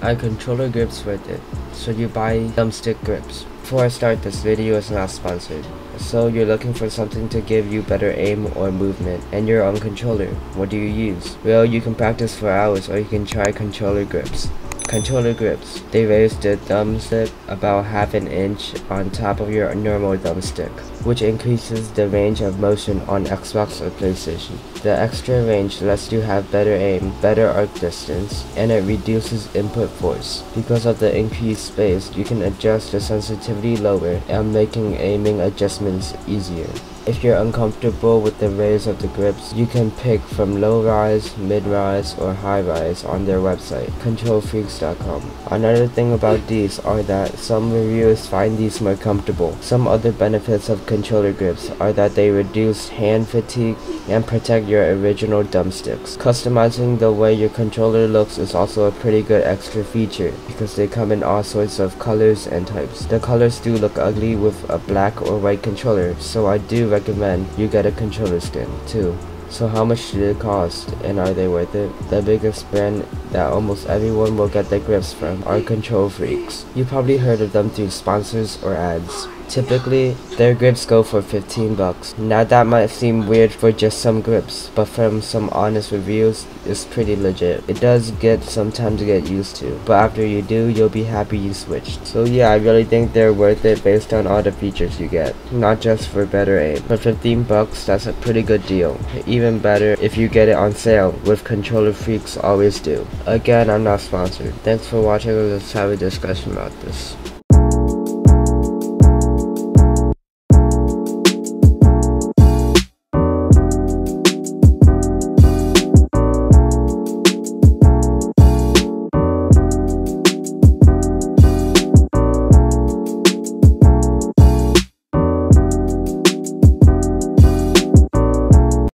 Are controller grips with it? so you buy thumbstick grips? Before I start, this video is not sponsored. So you're looking for something to give you better aim or movement, and you're on controller. What do you use? Well, you can practice for hours or you can try controller grips. Controller grips. They raise the thumbstick about half an inch on top of your normal thumbstick, which increases the range of motion on Xbox or PlayStation. The extra range lets you have better aim, better arc distance, and it reduces input force. Because of the increased space, you can adjust the sensitivity lower and making aiming adjustments easier. If you're uncomfortable with the raise of the grips, you can pick from low rise, mid rise, or high rise on their website, controlfreaks.com. Another thing about these are that some reviewers find these more comfortable. Some other benefits of controller grips are that they reduce hand fatigue and protect your original thumbsticks. Customizing the way your controller looks is also a pretty good extra feature because they come in all sorts of colors and types. The colors do look ugly with a black or white controller, so I do recommend recommend you get a controller skin too. So how much did it cost and are they worth it? The biggest brand that almost everyone will get their grips from are KontrolFreeks. You probably heard of them through sponsors or ads. Typically, their grips go for 15 bucks. Now that might seem weird for just some grips, but from some honest reviews, it's pretty legit. It does get some time to get used to, but after you do, you'll be happy you switched. So yeah, I really think they're worth it based on all the features you get, not just for better aim. For 15 bucks, that's a pretty good deal. Even better if you get it on sale, with Controller Freaks always do. Again, I'm not sponsored. Thanks for watching, let's have a discussion about this.